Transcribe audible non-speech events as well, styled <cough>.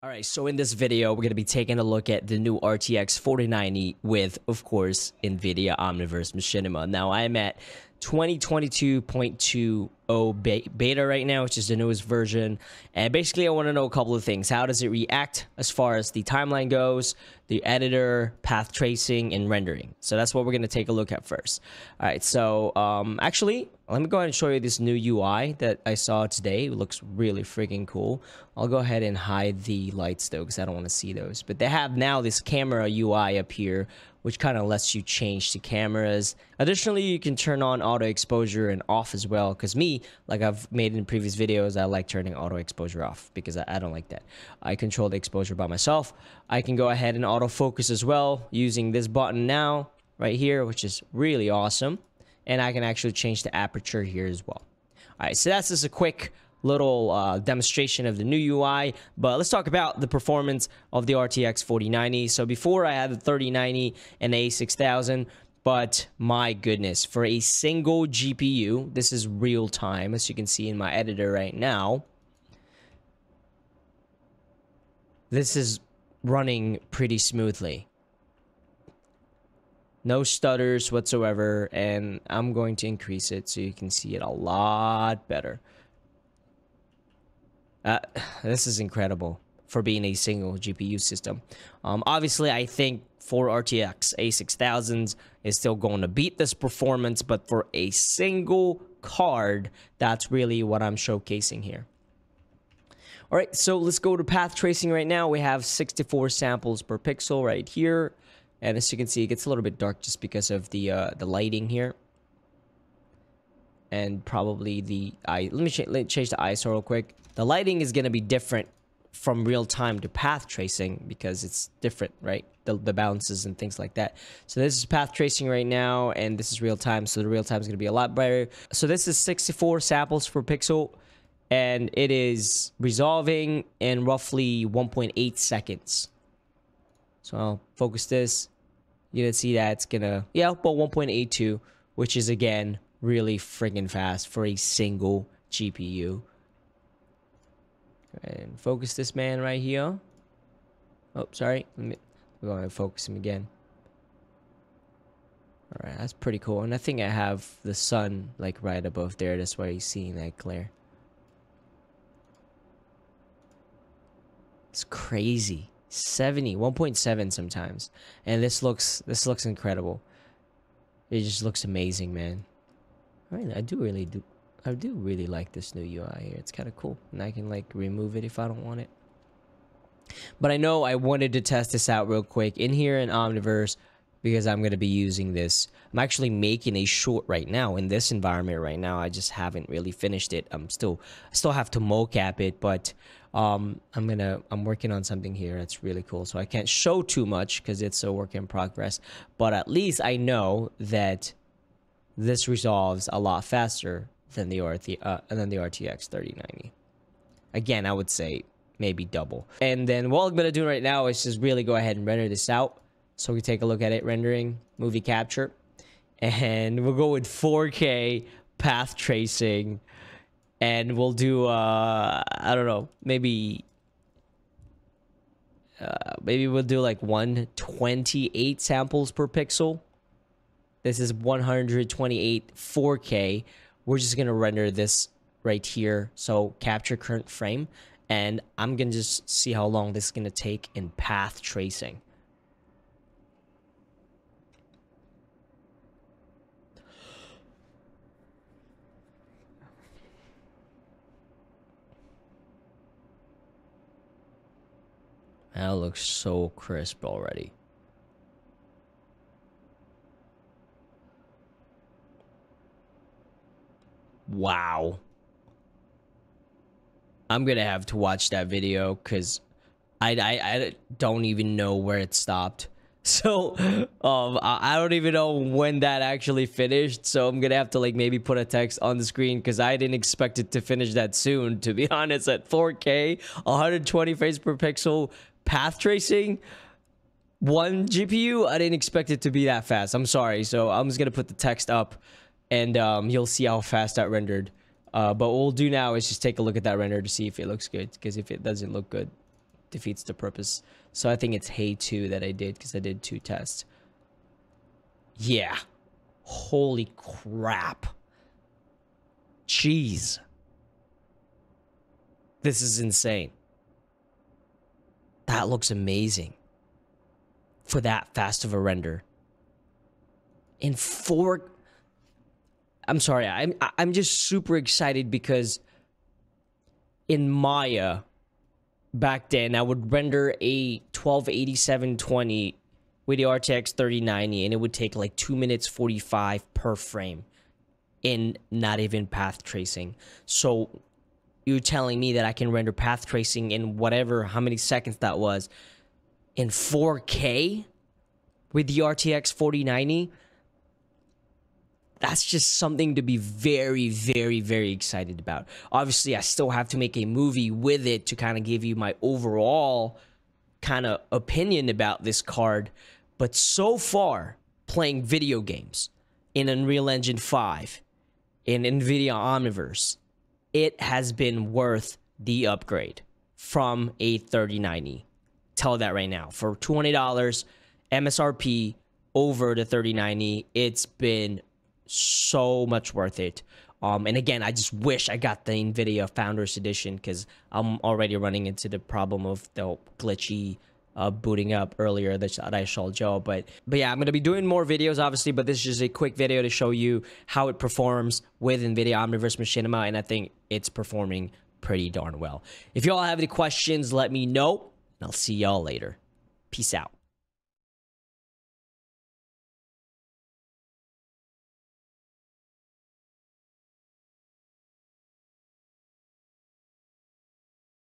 All right, so in this video, we're going to be taking a look at the new RTX 4090 with, of course, NVIDIA Omniverse Machinima. Now, I'm at 2022.20 beta right now, which is the newest version. And basically, I want to know a couple of things. How does it react as far as the timeline goes, the editor, path tracing, and rendering? So that's what we're going to take a look at first. All right, so um, actually, let me go ahead and show you this new UI that I saw today. It looks really freaking cool. I'll go ahead and hide the lights though, because I don't want to see those. But they have now this camera UI up here, which kind of lets you change the cameras. Additionally, you can turn on auto exposure and off as well. Because me, like I've made in previous videos, I like turning auto exposure off because I, I don't like that. I control the exposure by myself. I can go ahead and autofocus as well using this button now right here, which is really awesome and I can actually change the aperture here as well. All right, so that's just a quick little uh, demonstration of the new UI, but let's talk about the performance of the RTX 4090. So before I had the 3090 and A6000, but my goodness, for a single GPU, this is real time, as you can see in my editor right now. This is running pretty smoothly no stutters whatsoever and I'm going to increase it so you can see it a lot better. Uh, <sighs> this is incredible four being a single GPU system. Um, obviously I think for RTX A6000s is still going to beat this performance but for a single card that's really what I'm showcasing here. All right so let's go to path tracing right now. We have 64 samples per pixel right here and as you can see, it gets a little bit dark just because of the uh, the lighting here. And probably the I let me, ch let me change the ISO real quick. The lighting is gonna be different from real time to path tracing because it's different, right? The, the bounces and things like that. So this is path tracing right now, and this is real time. So the real time is gonna be a lot brighter. So this is 64 samples per pixel, and it is resolving in roughly 1.8 seconds. So I'll focus this. You can see that it's gonna, yeah, about 1.82, which is again, really friggin' fast for a single GPU. And focus this man right here. Oh, sorry. Let me, we're going to focus him again. Alright, that's pretty cool. And I think I have the sun like right above there. That's why he's seeing that glare. It's crazy. 70 1.7 sometimes. And this looks this looks incredible. It just looks amazing man. All right i do really do i do really like this new ui here. It's kind of cool. And i can like remove it if i don't want it. But i know i wanted to test this out real quick in here in omniverse because i'm going to be using this. I'm actually making a short right now in this environment right now. I just haven't really finished it. I'm still I still have to mocap it but um, I'm gonna I'm working on something here that's really cool. So I can't show too much because it's a work in progress. But at least I know that this resolves a lot faster than the RT uh, than the RTX 3090. Again, I would say maybe double. And then what I'm gonna do right now is just really go ahead and render this out. So we take a look at it rendering movie capture, and we'll go with 4K path tracing and we'll do uh I don't know, maybe uh, maybe we'll do like 128 samples per pixel. This is 128 4K. We're just gonna render this right here. So capture current frame, and I'm gonna just see how long this is gonna take in path tracing. That looks so crisp already. Wow. I'm gonna have to watch that video because I, I, I don't even know where it stopped. <laughs> So um I, don't even know when that actually finished. So I'm gonna have to like maybe put a text on the screen because I didn't expect it to finish that soon. To be <laughs> honest, at 4K, 120 frames per pixel, path tracing, one GPU, I didn't expect it to be that fast. I'm sorry. So I'm just going to put the text up and um, you'll see how fast that rendered. Uh, but what we'll do now is just take a look at that render to see if it looks good. Because if it doesn't look good, defeats the purpose. So I think it's Hay 2 that I did because I did two tests. Yeah. Holy crap. Jeez. This is insane. That looks amazing for that fast of a render. In four I'm sorry, I'm I'm just super excited because in Maya back then I would render a 1280 with the RTX 3090 and it would take like 2 minutes 45 per frame in not even path tracing. So you're telling me that I can render path tracing in whatever how many seconds that was in 4K with the RTX 4090 that's just something to be very, very, very excited about. Obviously, I still have to make a movie with it to kind of give you my overall kind of opinion about this card. But so far, playing video games in Unreal Engine 5, in NVIDIA Omniverse, it has been worth the upgrade from a 3090. Tell that right now. For $20 MSRP over the 3090, it's been so much worth it. Um, and again, I just wish I got the NVIDIA Founders Edition because I'm already running into the problem of the glitchy uh, booting up earlier that I showed Joe. But but yeah, I'm gonna be doing more videos, obviously. But this is just a quick video to show you how it performs with NVIDIA Omniverse Machinima, and I think it's performing pretty darn well. If y'all have any questions, let me know, and I'll see y'all later. Peace out.